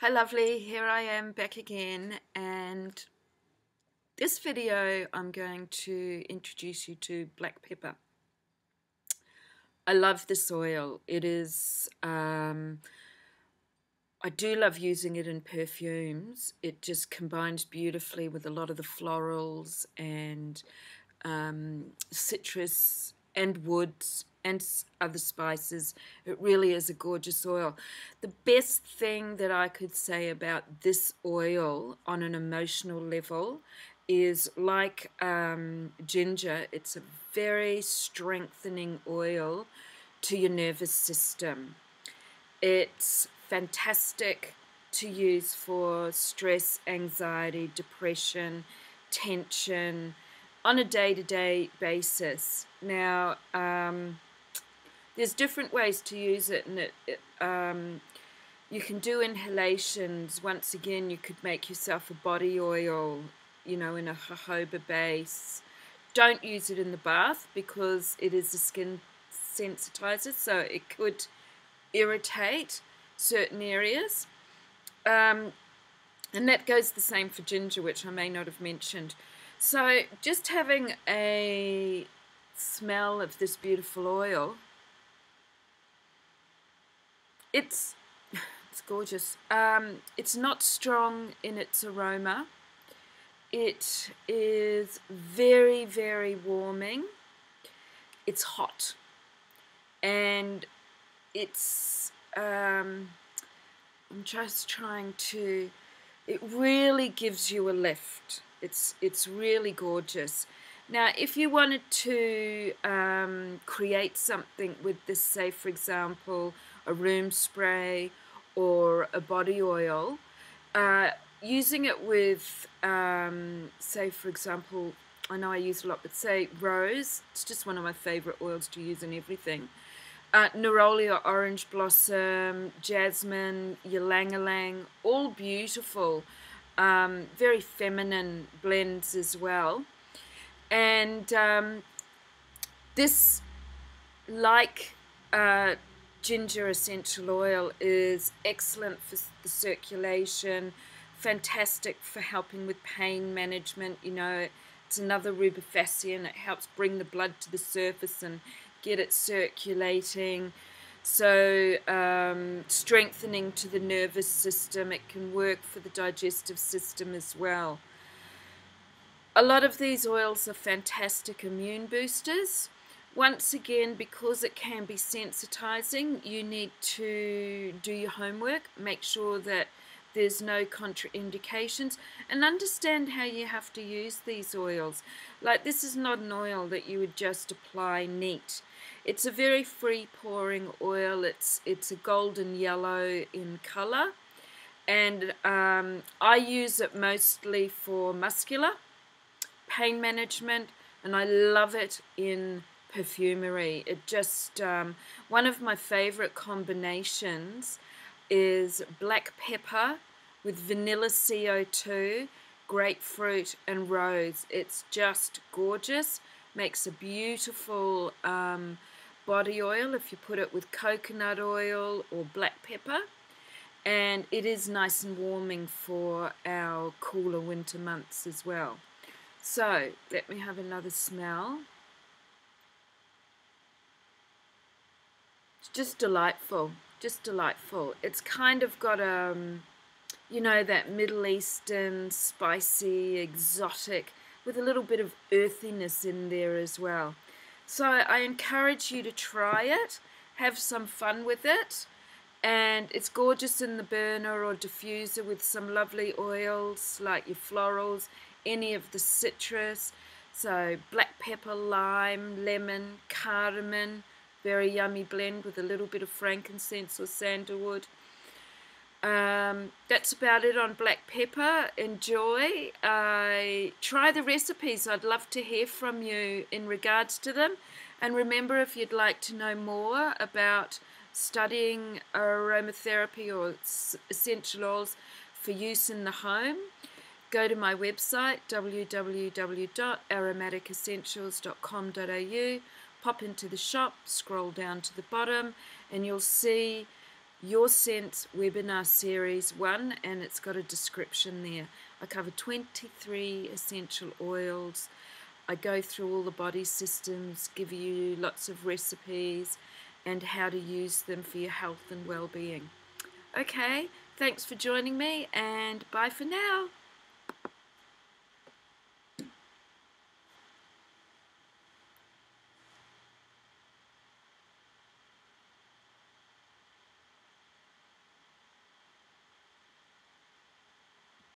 Hi lovely, here I am back again and this video I'm going to introduce you to black pepper. I love this oil. It is, um, I do love using it in perfumes. It just combines beautifully with a lot of the florals and um, citrus and woods and other spices. It really is a gorgeous oil. The best thing that I could say about this oil on an emotional level is like um, ginger, it's a very strengthening oil to your nervous system. It's fantastic to use for stress, anxiety, depression, tension on a day to day basis. Now, um, there's different ways to use it, and it, it um, you can do inhalations. Once again, you could make yourself a body oil, you know, in a jojoba base. Don't use it in the bath because it is a skin sensitizer, so it could irritate certain areas. Um, and that goes the same for ginger, which I may not have mentioned. So just having a smell of this beautiful oil it's it's gorgeous. Um, it's not strong in its aroma. It is very, very warming. It's hot. And it's, um, I'm just trying to, it really gives you a lift. It's, it's really gorgeous. Now, if you wanted to um, create something with this, say, for example, a room spray or a body oil, uh, using it with, um, say, for example, I know I use a lot, but say rose, it's just one of my favorite oils to use in everything. Uh, neroli or orange blossom, jasmine, ylang ylang, all beautiful, um, very feminine blends as well. And um, this, like uh, ginger essential oil is excellent for the circulation, fantastic for helping with pain management. You know, it's another rubefacient. It helps bring the blood to the surface and get it circulating. So, um, strengthening to the nervous system. It can work for the digestive system as well. A lot of these oils are fantastic immune boosters. Once again, because it can be sensitizing, you need to do your homework, make sure that there's no contraindications, and understand how you have to use these oils. Like, this is not an oil that you would just apply neat. It's a very free pouring oil, it's, it's a golden yellow in color, and um, I use it mostly for muscular pain management, and I love it in perfumery. It just, um, one of my favorite combinations is black pepper with vanilla CO2, grapefruit, and rose. It's just gorgeous. Makes a beautiful um, body oil if you put it with coconut oil or black pepper. And it is nice and warming for our cooler winter months as well. So, let me have another smell. It's just delightful, just delightful. It's kind of got um, you know, that Middle Eastern, spicy, exotic, with a little bit of earthiness in there as well. So I encourage you to try it, have some fun with it, and it's gorgeous in the burner or diffuser with some lovely oils like your florals, any of the citrus, so black pepper, lime, lemon, cardamom, very yummy blend with a little bit of frankincense or sandalwood. Um, that's about it on black pepper. Enjoy. Uh, try the recipes. I'd love to hear from you in regards to them. And remember, if you'd like to know more about studying aromatherapy or essential oils for use in the home, go to my website www.aromatiqueessentials.com.au pop into the shop, scroll down to the bottom, and you'll see Your Scent webinar series one, and it's got a description there. I cover 23 essential oils. I go through all the body systems, give you lots of recipes, and how to use them for your health and well being. Okay, thanks for joining me, and bye for now.